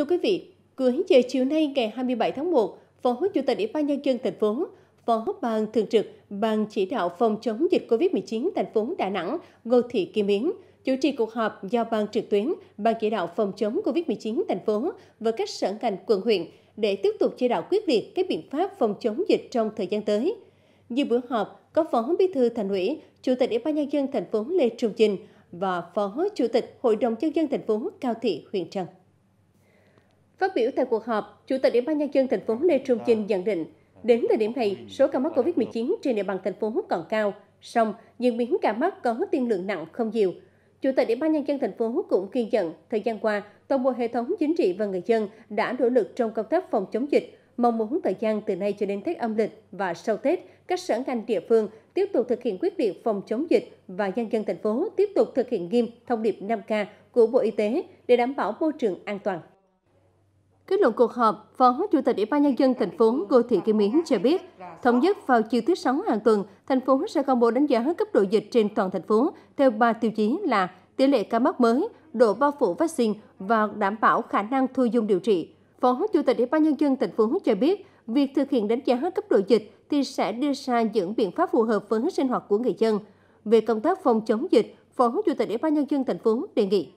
Thưa quý vị, cuối giờ chiều nay ngày 27 tháng 1, Phó Chủ tịch Ủy ban nhân dân thành phố, Phó ban thường trực Ban chỉ đạo phòng chống dịch COVID-19 thành phố Đà Nẵng Ngô Thị Kim Yến chủ trì cuộc họp do Ban trực tuyến Ban chỉ đạo phòng chống COVID-19 thành phố và các sở ngành quận huyện để tiếp tục chỉ đạo quyết liệt các biện pháp phòng chống dịch trong thời gian tới. Như bữa họp có Phó Bí thư Thành ủy, Chủ tịch Ủy ban nhân dân thành phố Lê Trung Trình và Phó Chủ tịch Hội đồng nhân dân thành phố Cao Thị Huyền Trân. Phát biểu tại cuộc họp, Chủ tịch Ủy ban nhân dân thành phố Lê Trung Chinh nhận định, đến thời điểm này, số ca mắc COVID-19 trên địa bàn thành phố còn cao, song diễn biến ca mắc có tiên lượng nặng không nhiều. Chủ tịch Ủy ban nhân dân thành phố cũng ghi nhận thời gian qua, toàn bộ hệ thống chính trị và người dân đã nỗ lực trong công tác phòng chống dịch, mong muốn thời gian từ nay cho đến Tết âm lịch và sau Tết, các sở ngành địa phương tiếp tục thực hiện quyết liệt phòng chống dịch và nhân dân thành phố tiếp tục thực hiện nghiêm thông điệp 5K của Bộ Y tế để đảm bảo môi trường an toàn. Kết luận cuộc họp, Phó Chủ tịch Ủy ban nhân dân thành phố Ngô Thị Kim Yến cho biết, thống nhất vào chiều thứ sáu hàng tuần, thành phố sẽ công bố đánh giá cấp độ dịch trên toàn thành phố theo ba tiêu chí là tỷ lệ ca mắc mới, độ bao phủ vaccine và đảm bảo khả năng thu dung điều trị. Phó Chủ tịch Ủy ban nhân dân thành phố cho biết, việc thực hiện đánh giá cấp độ dịch thì sẽ đưa ra những biện pháp phù hợp với sinh hoạt của người dân. Về công tác phòng chống dịch, Phó Chủ tịch Ủy ban nhân dân thành phố đề nghị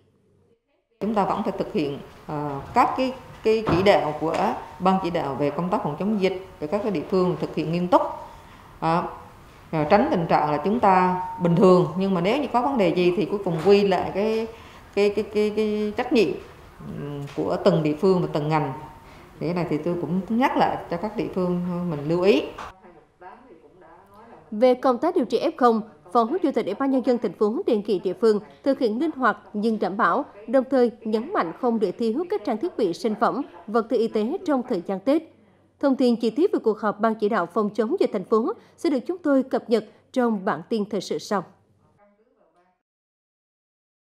chúng ta vẫn phải thực hiện uh, các cái cái chỉ đạo của ban chỉ đạo về công tác phòng chống dịch để các cái địa phương thực hiện nghiêm túc. À, tránh tình trạng là chúng ta bình thường nhưng mà nếu như có vấn đề gì thì cuối cùng quy lại cái cái cái cái, cái trách nhiệm của từng địa phương và từng ngành. Thì cái này thì tôi cũng nhắc lại cho các địa phương mình lưu ý. Về công tác điều trị F0, Phó Chủ tịch Ủy ban nhân dân thành phố đề nghị địa phương thực hiện linh hoạt nhưng đảm bảo, đồng thời nhấn mạnh không để thiếu các trang thiết bị sinh phẩm, vật tư y tế trong thời gian Tết. Thông tin chi tiết về cuộc họp ban chỉ đạo phòng chống dịch thành phố sẽ được chúng tôi cập nhật trong bản tin thời sự sau.